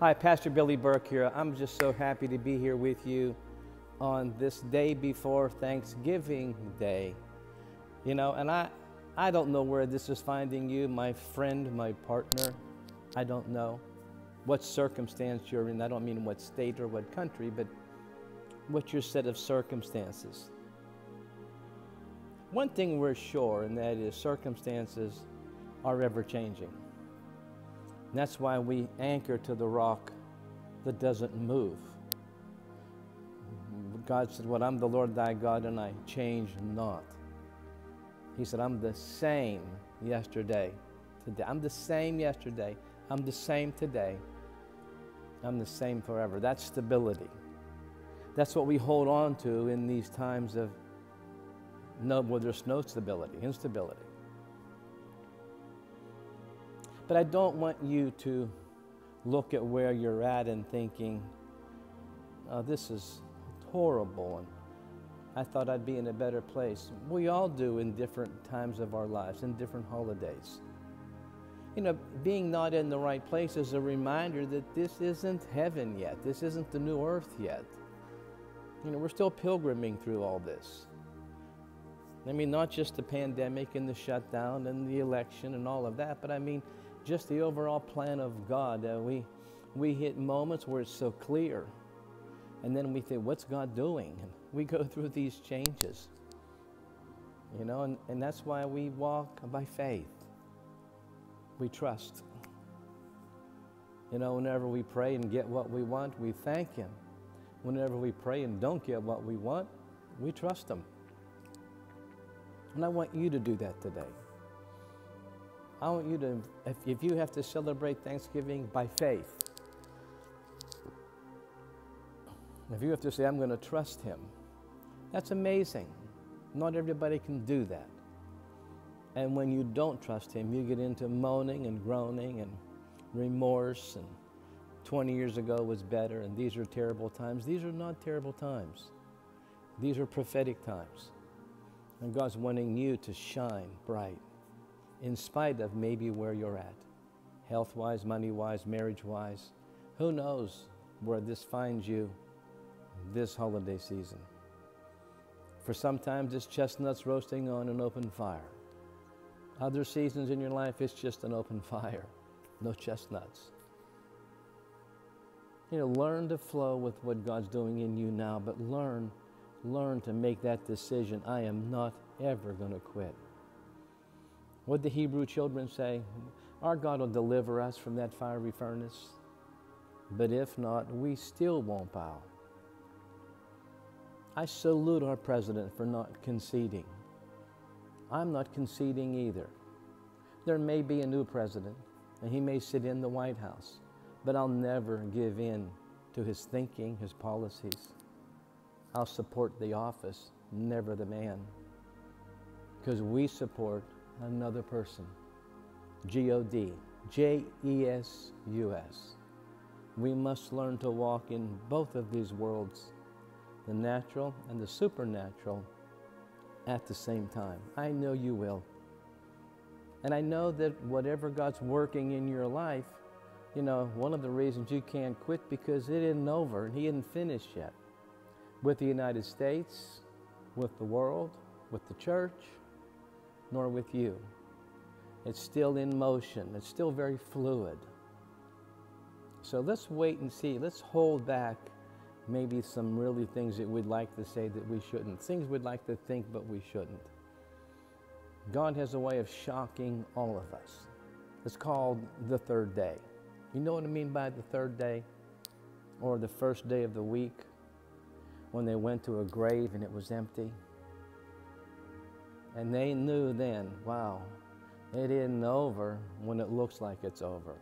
Hi, Pastor Billy Burke here. I'm just so happy to be here with you on this day before Thanksgiving Day. You know, and I, I don't know where this is finding you, my friend, my partner. I don't know what circumstance you're in. I don't mean what state or what country, but what your set of circumstances. One thing we're sure, and that is circumstances are ever changing. That's why we anchor to the rock that doesn't move. God said, Well, I'm the Lord thy God, and I change not. He said, I'm the same yesterday, today. I'm the same yesterday. I'm the same today. I'm the same forever. That's stability. That's what we hold on to in these times of no, where there's no stability, instability. But I don't want you to look at where you're at and thinking, oh, this is horrible and I thought I'd be in a better place. We all do in different times of our lives, in different holidays. You know, being not in the right place is a reminder that this isn't heaven yet. This isn't the new earth yet. You know, we're still pilgriming through all this. I mean, not just the pandemic and the shutdown and the election and all of that, but I mean, just the overall plan of God. Uh, we, we hit moments where it's so clear. And then we think, what's God doing? And we go through these changes. You know, and, and that's why we walk by faith. We trust. You know, whenever we pray and get what we want, we thank Him. Whenever we pray and don't get what we want, we trust Him. And I want you to do that today. I want you to, if, if you have to celebrate Thanksgiving by faith, if you have to say, I'm going to trust Him, that's amazing. Not everybody can do that. And when you don't trust Him, you get into moaning and groaning and remorse and 20 years ago was better and these are terrible times. These are not terrible times. These are prophetic times. And God's wanting you to shine bright in spite of maybe where you're at, health wise, money wise, marriage wise. Who knows where this finds you this holiday season? For sometimes it's chestnuts roasting on an open fire. Other seasons in your life, it's just an open fire, no chestnuts. You know, learn to flow with what God's doing in you now, but learn, learn to make that decision. I am not ever going to quit. What the Hebrew children say? Our God will deliver us from that fiery furnace. But if not, we still won't bow. I salute our president for not conceding. I'm not conceding either. There may be a new president, and he may sit in the White House, but I'll never give in to his thinking, his policies. I'll support the office, never the man. Because we support another person. G O D, J E S U S. We must learn to walk in both of these worlds, the natural and the supernatural, at the same time. I know you will. And I know that whatever God's working in your life, you know, one of the reasons you can't quit because it isn't over and He isn't finished yet. With the United States, with the world, with the church, nor with you. It's still in motion, it's still very fluid. So let's wait and see. Let's hold back maybe some really things that we'd like to say that we shouldn't, things we'd like to think but we shouldn't. God has a way of shocking all of us. It's called the third day. You know what I mean by the third day? Or the first day of the week when they went to a grave and it was empty? And they knew then, wow, it isn't over when it looks like it's over.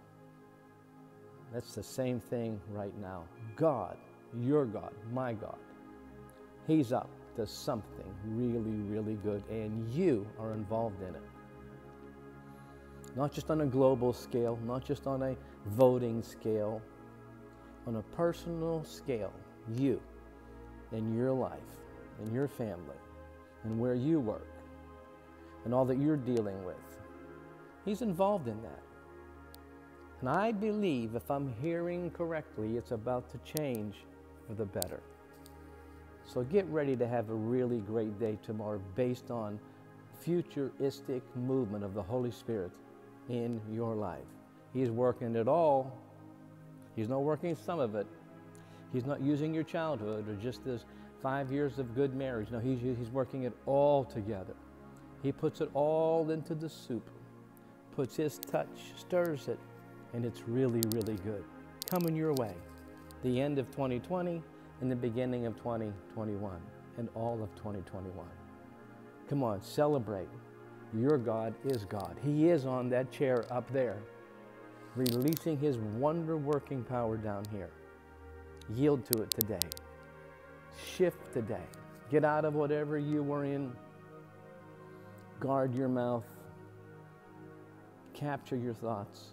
That's the same thing right now. God, your God, my God, He's up to something really, really good, and you are involved in it. Not just on a global scale, not just on a voting scale, on a personal scale, you in your life, in your family, and where you work and all that you're dealing with. He's involved in that. And I believe, if I'm hearing correctly, it's about to change for the better. So get ready to have a really great day tomorrow based on futuristic movement of the Holy Spirit in your life. He's working it all. He's not working some of it. He's not using your childhood or just this five years of good marriage. No, he's, he's working it all together. He puts it all into the soup, puts his touch, stirs it, and it's really, really good. Coming your way. The end of 2020 and the beginning of 2021 and all of 2021. Come on, celebrate. Your God is God. He is on that chair up there, releasing His wonder working power down here. Yield to it today. Shift today. Get out of whatever you were in. Guard your mouth. Capture your thoughts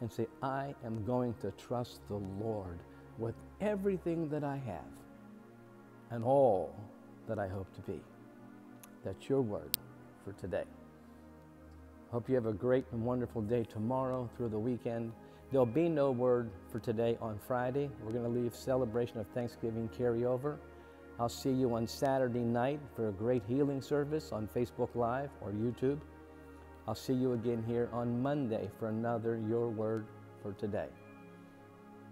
and say, I am going to trust the Lord with everything that I have and all that I hope to be. That's your word for today. Hope you have a great and wonderful day tomorrow through the weekend. There'll be no word for today on Friday. We're going to leave celebration of Thanksgiving carryover. I'll see you on Saturday night for a great healing service on Facebook Live or YouTube. I'll see you again here on Monday for another Your Word for Today.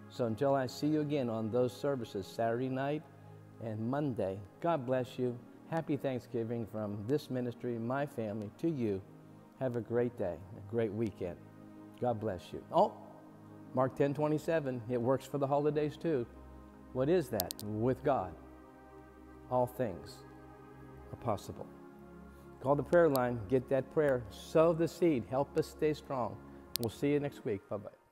So until I see you again on those services, Saturday night and Monday, God bless you. Happy Thanksgiving from this ministry, my family, to you. Have a great day, a great weekend. God bless you. Oh, Mark 10 27, it works for the holidays too. What is that? With God, all things are possible. Call the prayer line, get that prayer, sow the seed, help us stay strong. We'll see you next week. Bye bye.